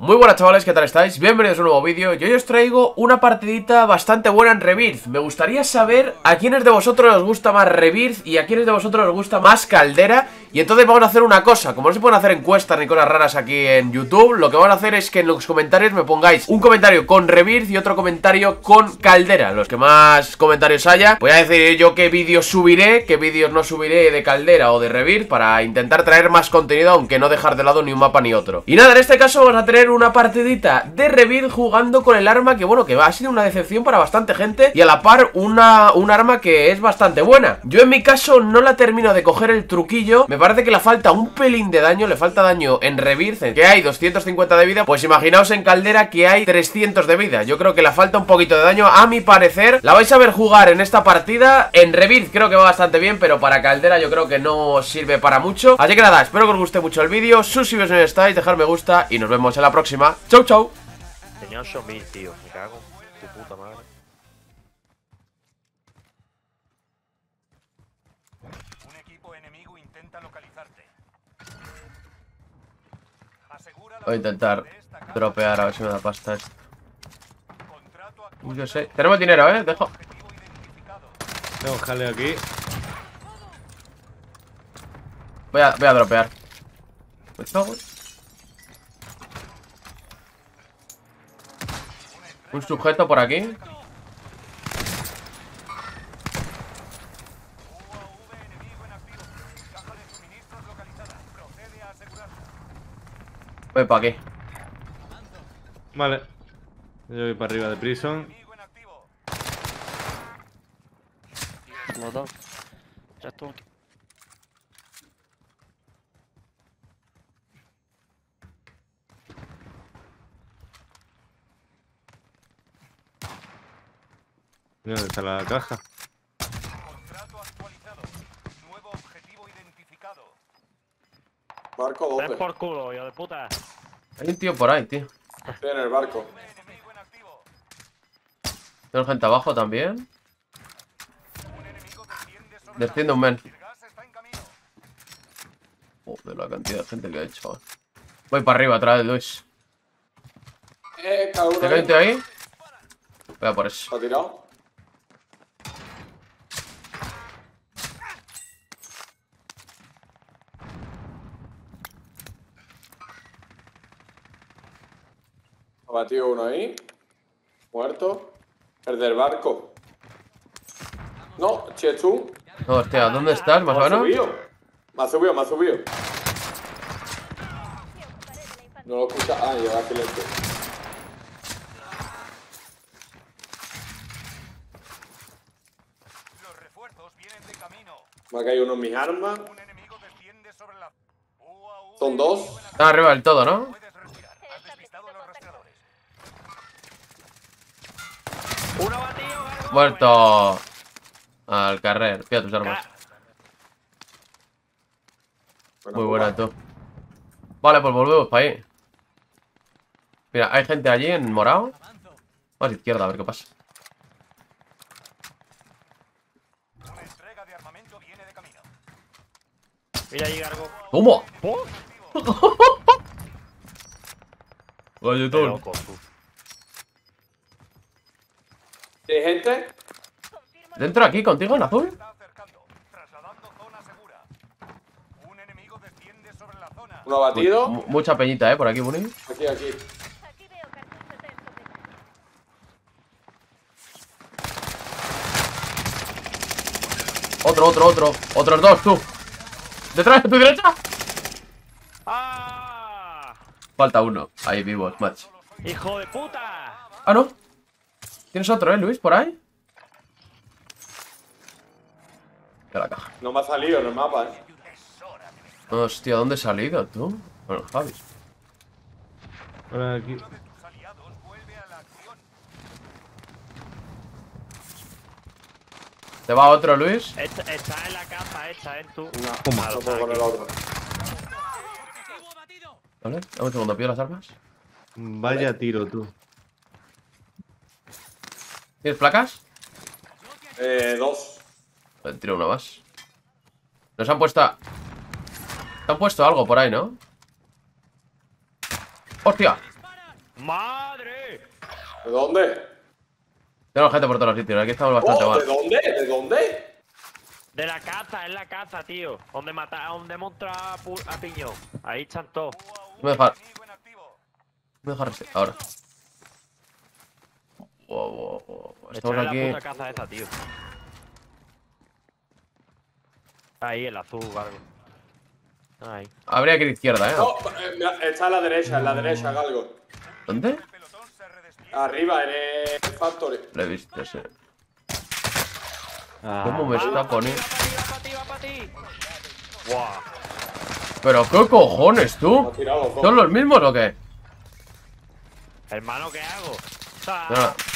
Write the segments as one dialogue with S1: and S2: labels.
S1: Muy buenas chavales, ¿qué tal estáis? Bienvenidos a un nuevo vídeo y hoy os traigo una partidita bastante buena en Rebirth Me gustaría saber a quiénes de vosotros os gusta más Rebirth y a quiénes de vosotros os gusta más Caldera Y entonces vamos a hacer una cosa, como no se pueden hacer encuestas ni cosas raras aquí en YouTube Lo que vamos a hacer es que en los comentarios me pongáis un comentario con Rebirth y otro comentario con Caldera. Los que más comentarios haya, voy a decir yo qué vídeos subiré, qué vídeos no subiré de Caldera o de Rebirth Para intentar traer más contenido aunque no dejar de lado ni un mapa ni otro. Y nada, en este caso vamos a tener una partidita de Rebirth jugando con el arma que, bueno, que ha sido una decepción para bastante gente Y a la par, una, un arma que es bastante buena. Yo en mi caso no la termino de coger el truquillo Me parece que le falta un pelín de daño, le falta daño en Rebirth Que hay 250 de vida, pues imaginaos en Caldera que hay 300 de vida Yo creo que le falta un poquito de daño, a mi parecer La vais a ver jugar en esta partida En Rebirth creo que va bastante bien, pero para Caldera yo creo que no sirve para mucho Así que nada, espero que os guste mucho el vídeo Suscribiros si no estáis, dejar me gusta y nos vemos en la próxima Chau, chau.
S2: Tenía 8000, tío. Me cago tu puta madre.
S3: Un equipo enemigo intenta localizarte. Asegura la
S1: Voy a intentar dropear a ver si me da pasta esto. Yo sé. Tenemos dinero, ¿eh? Dejo.
S4: Tengo un jaleo aquí.
S1: Voy a, voy a dropear. Un sujeto por aquí.
S3: UAV enemigo en activo. Caja de suministros localizada. Procede a asegurarla.
S1: Para aquí.
S4: Vale. Yo voy para arriba de prison.
S2: Los dos. Ya estuvo aquí.
S4: Mira dónde está la caja.
S3: Contrato actualizado. Nuevo objetivo identificado.
S5: ¿dónde?
S2: por culo, hijo de puta.
S1: Hay un tío por ahí, tío.
S5: Estoy en el barco.
S1: Tengo gente abajo también.
S3: Desciende
S1: un men. Joder, la cantidad de gente que ha hecho. Voy para arriba, atrás de Luis.
S5: Eh,
S1: ¿Te tío ahí? Voy a por eso.
S5: ¿Está tirado? Ha batido uno ahí. Muerto. El del barco. No, Chechu.
S1: No, hostia, ¿dónde estás, más o
S5: Me ha
S1: menos?
S5: subido. Me ha subido, me ha subido. No lo escucha. Ah, lleva silencio.
S3: Los refuerzos vienen de camino.
S5: Me ha caído uno en mis armas. Son dos.
S1: Están arriba del todo, ¿no?
S3: Puedes respirar. Has despistado a los rastreadores.
S2: Uno batido, gargo.
S1: Muerto. Al carrer. Pilla tus armas. Muy buena, tú. Vale, pues volvemos para ahí. Mira, hay gente allí en morado. Vamos a izquierda, a ver qué pasa.
S3: Una entrega de armamento viene de camino.
S2: Mira ahí, gargo. Loco, tú.
S5: ¿Hay gente?
S1: ¿Dentro aquí contigo en azul?
S5: Uno batido.
S1: Mu- mucha peñita, eh, por aquí, Buni.
S5: Aquí, aquí.
S1: Otro, otro, otro. Otros dos, tú. ¿Detrás de tu derecha?
S2: ¡Ah!
S1: Falta uno. Ahí vivos, match.
S2: ¡Hijo de puta!
S1: Ah, no. ¿Tienes otro, eh, Luis, por ahí? De la caja.
S5: No me ha salido en el mapa, eh.
S1: Hostia, ¿dónde has salido tú? Bueno, Javi.
S4: Ahora aquí.
S3: Uno de tus aliados vuelve a la acción.
S1: ¿Te va otro, Luis?
S2: Esta- está en la casa esta, ¿eh? Tú.
S5: No, puedo con el
S2: aquí.
S5: otro.
S1: Vale, dame un segundo, pido las armas.
S4: Vaya tiro, tú.
S1: ¿Tienes placas?
S5: Eh, dos.
S1: Tiro una más. Nos han puesto... Te han puesto algo por ahí, ¿no? ¡Hostia!
S2: ¡Madre!
S5: ¿De dónde?
S1: Tengo gente por todos los sitios. Aquí estamos bastante
S5: Oh,
S1: mal.
S5: ¿De dónde? ¿De dónde?
S2: De la caza, es la caza, tío. Donde mata, donde monta a, a piñón. Ahí están todos.
S1: Me deja,
S3: Enemigo en activo.
S1: me deja rese- Ahora. Wow, wow, wow.
S2: Esta
S1: Estamos
S2: es la
S1: aquí.
S2: puta caza esa, tío. Ahí, el azul, algo. Ahí.
S1: Habría que ir izquierda, ¿eh?
S5: No, eh, está a la derecha, en la derecha, Galgo.
S1: ¿Dónde?
S5: Arriba, en el factory.
S1: Lo he visto, sí.
S4: Ah,
S1: ¿Cómo me está poniendo?
S2: Va para ti, va para ti, Buah.
S1: ¿Pero qué cojones, tú? ¿Son los mismos o qué?
S2: Hermano, ¿qué hago? O sea,
S1: No.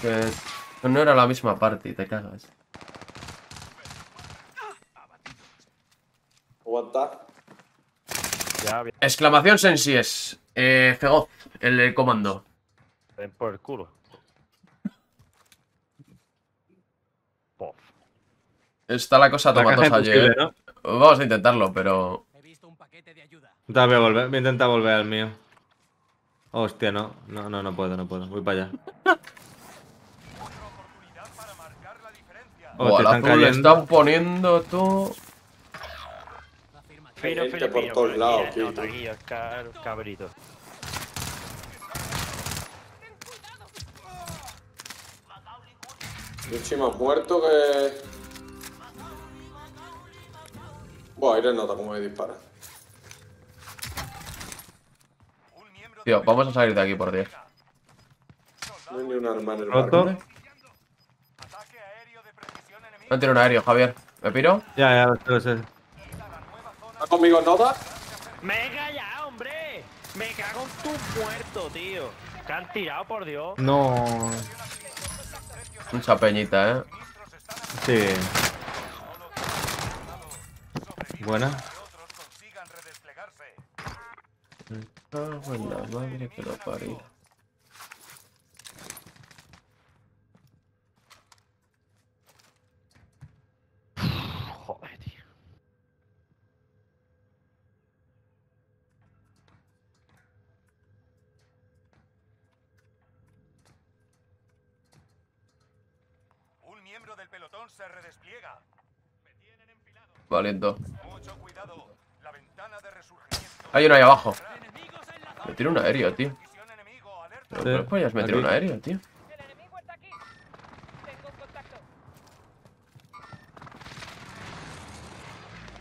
S1: Que no era la misma parte, te cagas.
S5: Aguanta.
S2: ya bien.
S1: Exclamación Sensies. Eh, Fegoz, el, el comando.
S2: Ven por el culo. Pof.
S1: Está la cosa tomatosa ayer.
S4: ¿no?
S1: Vamos a intentarlo, pero.
S4: Ahorita Voy a, volver, voy a intentar volver al mío. Hostia, no. No, no, no puedo, no puedo. Voy para allá.
S3: Oportunidad para marcar la diferencia.
S4: Oh,
S1: Buah,
S4: te
S1: la
S4: están
S1: azul le
S4: cayendo.
S1: están poniendo tú.
S5: Por
S2: fino,
S5: todos lados, tío.
S2: cabrito.
S5: Yo estoy más muerto que. Buah, Aire nota cómo me dispara.
S1: Tío, vamos a salir de aquí, por Dios.
S5: No hay ni un arma en el
S4: Roto.
S5: barco.
S3: ataque aéreo de precisión enemigo.
S1: No tiene un aéreo, Javier. ¿Me piro?
S4: Ya, ya, lo sé.
S5: ¿Está conmigo nota?
S2: ¡Venga ya, hombre! Me cago en tu muerto, tío. Que han tirado, por Dios.
S4: No.
S1: Mucha peñita, eh.
S4: Sí. Buena.
S1: En la madre que lo parió.
S3: Miembro del pelotón se redespliega. Me tienen enfilado.
S1: Valiento.
S3: Mucho cuidado. La ventana de resurgimiento.
S1: Hay uno ahí abajo. Me tiro un aéreo, tío. Pero
S4: Sí,
S1: ¿cómo podías meter
S4: aquí.
S1: un aéreo, tío?
S6: El enemigo está aquí. Tengo un contacto.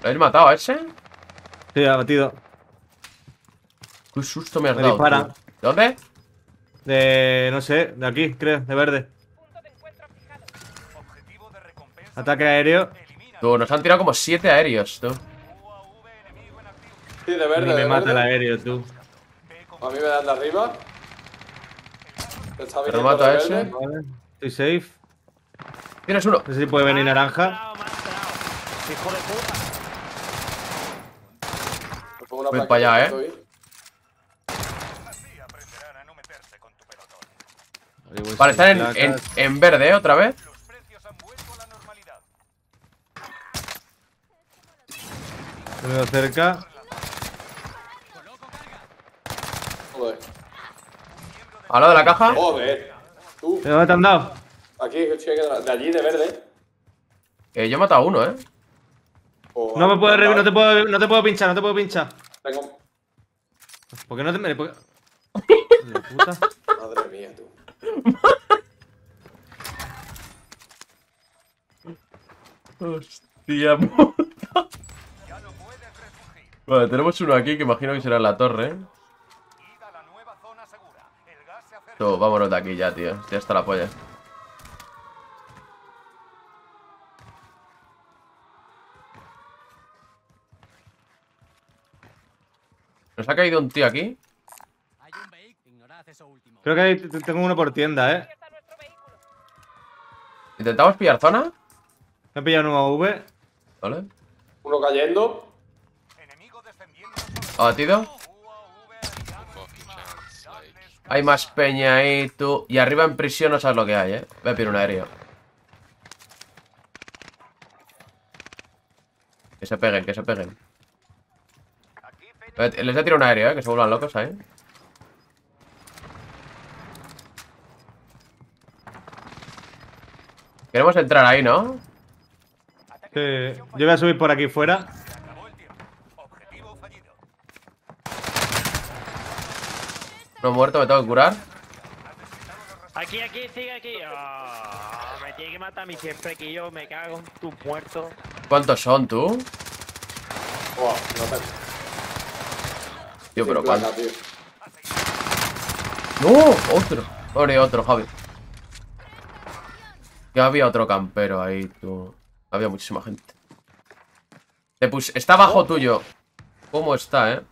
S1: ¿Lo habéis matado a ese?
S4: Sí, abatido.
S1: Qué susto me has
S4: Me
S1: dado.
S4: dispara.
S1: tío. ¿Dónde?
S4: De. No sé, de aquí, creo, de verde.
S6: Punto de encuentro fijado.
S3: Objetivo de recompensa.
S4: Ataque aéreo.
S1: Tú, nos han tirado como siete aéreos, tú.
S5: Sí, de
S4: Ni
S5: verde.
S4: me
S5: de
S4: mata el aéreo, tú.
S5: A mí me dan de arriba. Te viniendo
S1: remato a ese.
S4: Vale. Estoy safe.
S1: Tienes uno.
S4: No sé si puede venir naranja.
S2: Hijo de puta.
S1: Voy
S5: placa
S1: pa' allá, eh. Vale, están en, en, en verde, ¿eh? Otra vez.
S3: Los precios han vuelto a la normalidad.
S4: Enemigo cerca.
S5: Joder.
S1: Al lado de la caja.
S5: Joder. Tú,
S4: ¿De dónde te han dado?
S5: aquí, de allí, de verde.
S1: Eh, yo he matado a uno, ¿eh?
S4: No me revi- no te puedo, no te puedo pinchar, no te puedo pinchar.
S5: Tengo.
S4: ¿Por qué no te me por puta.
S5: Madre mía, tú.
S1: Hostia puta. Vale, tenemos uno aquí que imagino que será en la torre. Tú, vámonos de aquí ya, tío. Ya está la polla. Nos ha caído un tío aquí.
S4: Creo que hay- tengo uno por tienda, eh.
S1: ¿Intentamos pillar zona?
S4: Me he pillado un UAV.
S1: ¿Vale?
S5: Uno cayendo.
S1: Abatido. Hay más peña ahí, tú. Y arriba en prisión no sabes lo que hay, ¿eh? Voy a pillar un aéreo. Que se peguen, que se peguen. Les voy a tirar un aéreo, eh, que se vuelvan locos ahí. Queremos entrar ahí, ¿no?
S4: Sí. Yo voy a subir por aquí fuera.
S3: Acabó el tiempo. Objetivo fallido.
S1: No he muerto, me tengo que curar.
S2: Aquí, aquí, sigue aquí. Ah, me tiene que matar a mí siempre que yo me cago en tu muerto.
S1: ¿Cuántos son, tú?
S5: Buah, no te.
S1: Tío, pero
S5: tío.
S1: ¡No! Otro. Pobre otro, Javi. Ya había otro campero ahí, tú. Había muchísima gente. Te pus- Está abajo tuyo. ¿Cómo está, eh?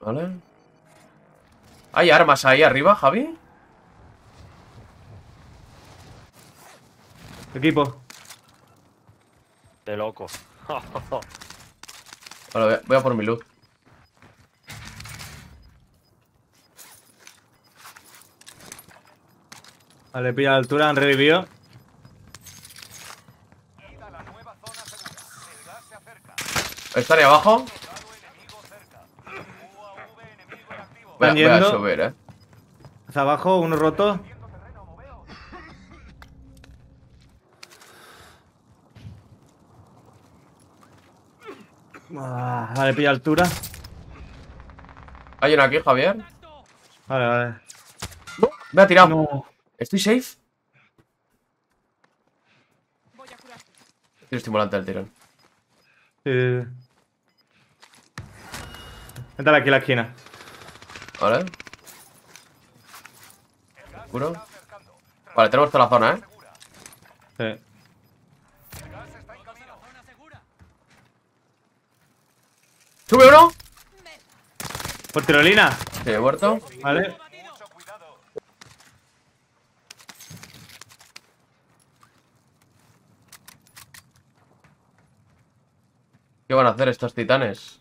S1: Vale. ¿Hay armas ahí arriba, Javi?
S4: Equipo.
S2: De loco.
S1: Vale, voy a- voy a por mi luz.
S4: Vale, pilla la altura, han revivido.
S1: ¿Está ahí abajo?
S3: Soldado enemigo cerca. UAV enemigo en activo.
S1: Voy a, voy a subir, eh.
S4: Hacia abajo, uno roto. Ah, vale, pilla altura.
S1: ¿Hay uno aquí, Javier?
S4: Vale, vale.
S1: Me ha tirado.
S4: No.
S1: ¿Estoy safe? Tiro estimulante del tirón.
S4: Sí, sí, sí. Entra aquí a la esquina.
S1: Vale. ¿Curo? Vale, tenemos toda la zona, ¿eh?
S4: Sí.
S1: ¡Sube uno!
S4: Por tirolina.
S1: Sí, he muerto.
S4: Vale.
S1: ¿Qué van a hacer estos titanes?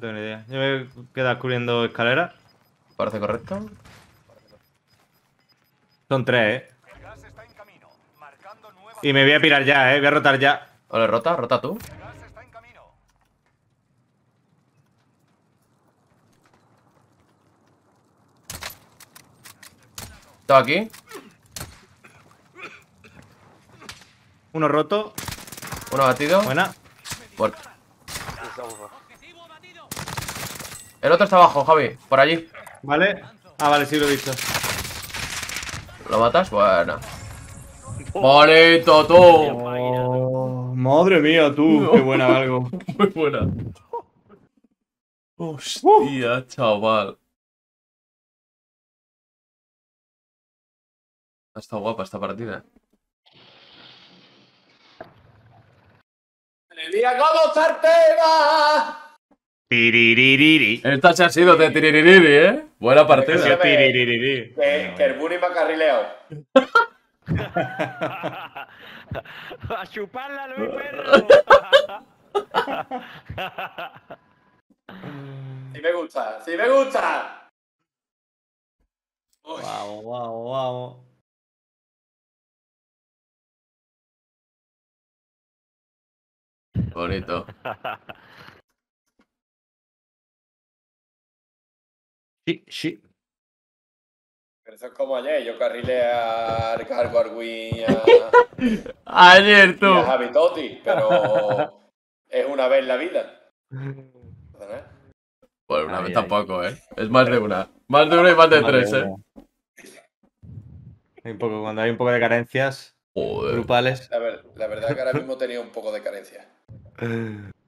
S4: Tengo ni idea. Yo me voy a quedar cubriendo escalera.
S1: ¿Parece correcto?
S4: Son tres, eh. Y me voy a pirar ya, eh. Voy a rotar ya.
S1: Vale, rota, rota tú. Estaba aquí.
S4: Uno roto.
S1: Uno batido.
S4: Buena.
S1: Muerto.
S7: Objetivo abatido.
S1: El otro está abajo, Javi. Por allí.
S4: Vale. Ah, vale, sí lo he visto.
S1: ¿Lo matas? Buena. Bonito, tú.
S4: Oh, madre mía, tú. Qué buena algo.
S1: Muy buena. Hostia, chaval. Está guapa esta partida.
S5: ¡Mira cómo sartera!
S4: Tiriririri.
S1: Esta se ha sido de tiriririri, ¿eh? Buena partida.
S4: Tiriririri.
S5: Que, que el Bunny me ha carrileado.
S2: a chuparla, Luis Perro.
S5: Sí me gusta, sí me gusta. Uy,
S4: Vamos, vamos, vamos.
S1: Bonito.
S4: Sí, sí.
S5: pero eso es como ayer. Yo carrilé a Ricardo y a,
S1: Ayer
S5: y
S1: tú.
S5: a Javi Totti, pero es una vez en la vida.
S1: Bueno, una
S4: Ay,
S1: vez
S4: ay.
S1: tampoco, ¿eh? Es más de una. Más de una y más de tres, ¿eh?
S4: Hay un poco, cuando hay un poco de carencias
S1: Joder.
S4: grupales.
S5: La, ver- la verdad que ahora mismo tenía un poco de carencia.